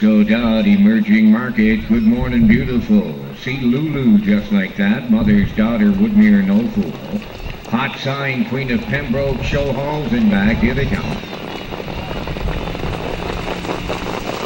Disco Dot, Emerging Market, Good Morning Beautiful. See Lulu just like that. Mother's Daughter, Woodmere No Fool. Hot Sign, Queen of Pembroke, Show Halls and back. Here they come.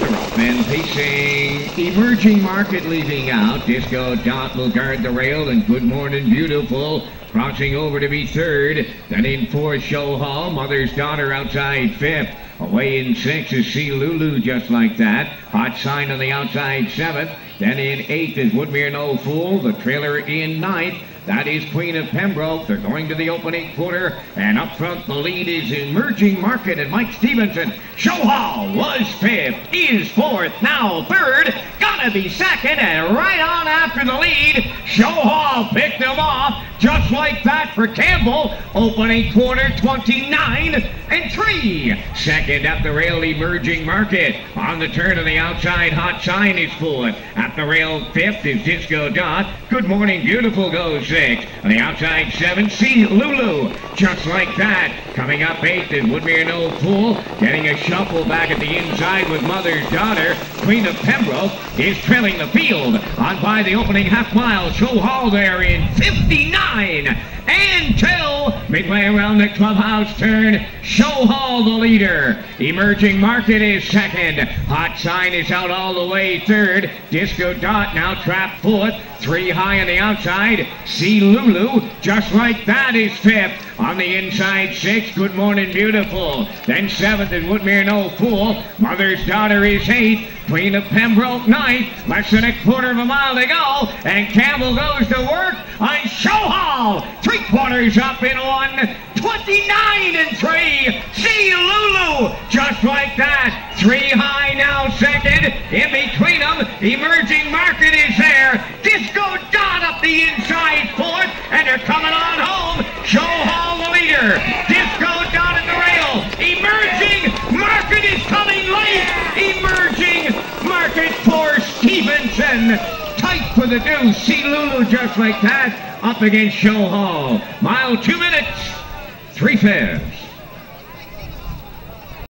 Rockman pacing. Emerging Market leaving out. Disco Dot will guard the rail and Good Morning Beautiful crossing over to be third. Then in fourth, Show Hall. Mother's Daughter outside fifth. Away in six is See Lulu just like that. Hot sign on the outside seventh. Then in eighth is Woodmere No Fool. The trailer in ninth. That is Queen of Pembroke. They're going to the opening quarter. And up front, the lead is Emerging Market and Mike Stevenson. Show Hall was fifth, is fourth, now third. Gonna be second, and right on after the lead, Show Hall picked them off just like that for Campbell. Opening quarter 29 and 3. Second at the rail, Emerging Market. On the turn of the outside, Hot Sign is fourth. At the rail, fifth is Disco Dot. Good Morning Beautiful goes six. On the outside, seven, See Lulu. Just like that. Coming up eighth is Woodmere No Fool. Getting a shuffle back at the inside with Mother's Daughter. Queen of Pembroke is trailing the field. On by the opening half mile. Show Hall there in 59 and two. Midway around the clubhouse turn, Show Hall the leader. Emerging Market is second. Hot Sign is out all the way third. Disco Dot now trapped fourth. Three high on the outside. See Lulu, just like that is fifth. On the inside, six. Good morning, beautiful. Then seventh is Woodmere No Fool. Mother's Daughter is eighth. Queen of Pembroke ninth. Less than a quarter of a mile to go. And Campbell goes to work on Show Hall. Three quarters up in one. 29 and 3. See Lulu. Just like that. Three high now second. In between them, Emerging Market is there. Disco Dot up the inside fourth. And they're coming on for the deuce. See Lulu just like that. Up against Show Hall. Mile two minutes. Three fifths.